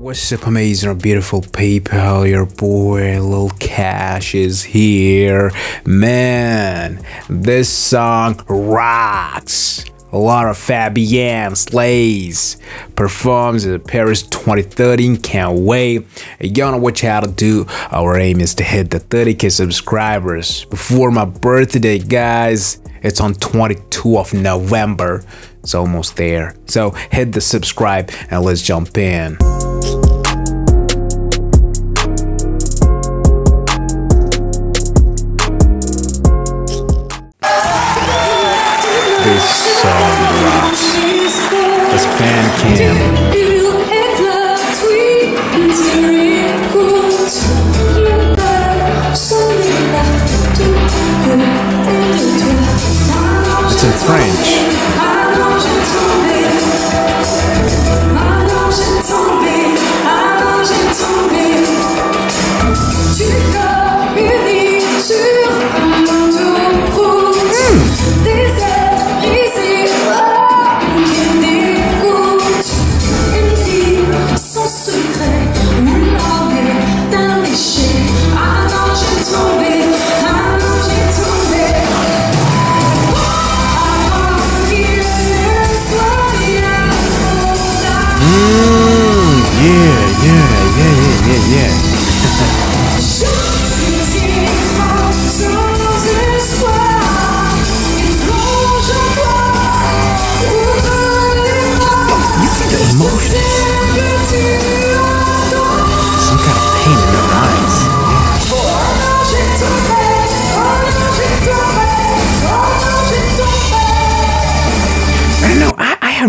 What's up, amazing, beautiful people? Your boy Lil Kash is here. Man, this song rocks. Lara Fabian slays performs at Paris 2013. Can't wait. Y'all know what you gotta do. Our aim is to hit the 30k subscribers before my birthday, guys. It's on 22 of November. It's almost there. So hit the subscribe and let's jump in. Cam.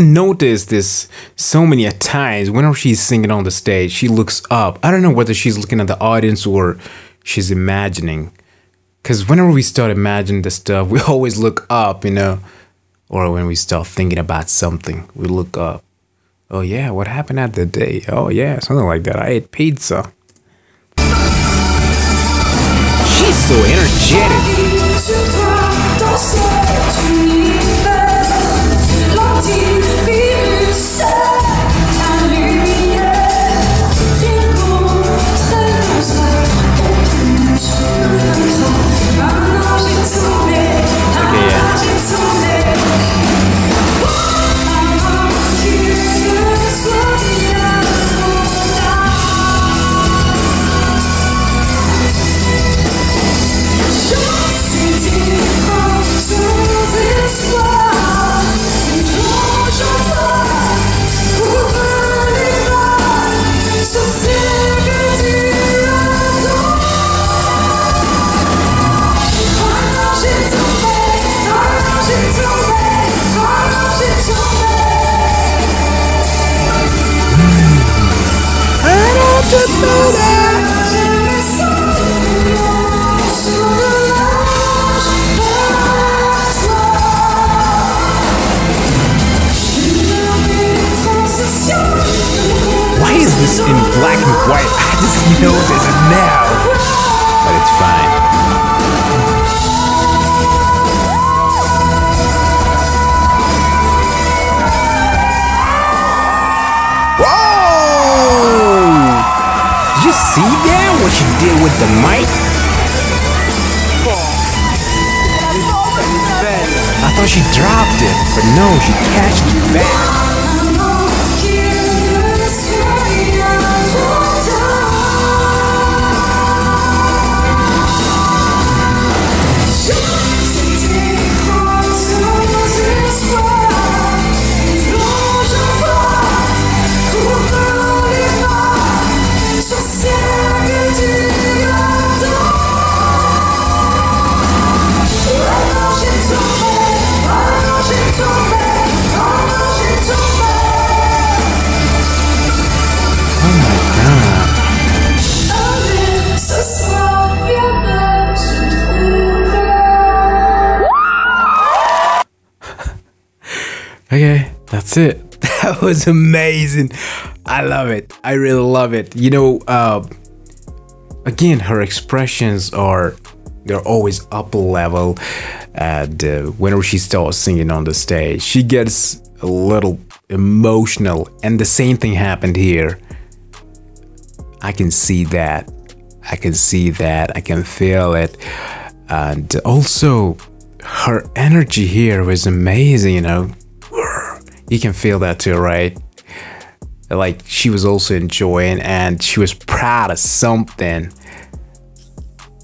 Noticed this so many times. Whenever she's singing on the stage, she looks up. I don't know whether she's looking at the audience or she's imagining. Because whenever we start imagining the stuff, we always look up, you know. Or when we start thinking about something, we look up. Oh, yeah, what happened at the day? Oh, yeah, something like that. I ate pizza. She's so energetic. Why is this in black and white? I just noticed it now. But it's fine. See that? What she did with the mic? I thought she dropped it, but no, she catched it back. Okay, that's it. That was amazing. I love it. I really love it. You know, uh, again, her expressions are they're always up level. And uh, whenever she starts singing on the stage, she gets a little emotional, and the same thing happened here. I can see that. I can see that. I can feel it. And also, her energy here was amazing, you know. You can feel that too, right? Like she was also enjoying and she was proud of something.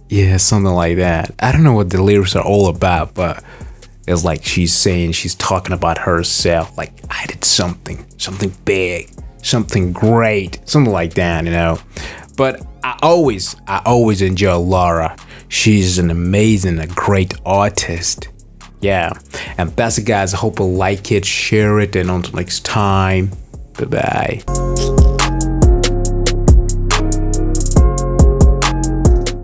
Yeah, something like that. I don't know what the lyrics are all about, but it's like she's saying she's talking about herself. Like I did something, something big, something great, something like that, you know. But I always, I always enjoy Laura. She's an amazing, a great artist. Yeah. And that's it, guys. I hope you like it, share it, and until next time. Bye bye.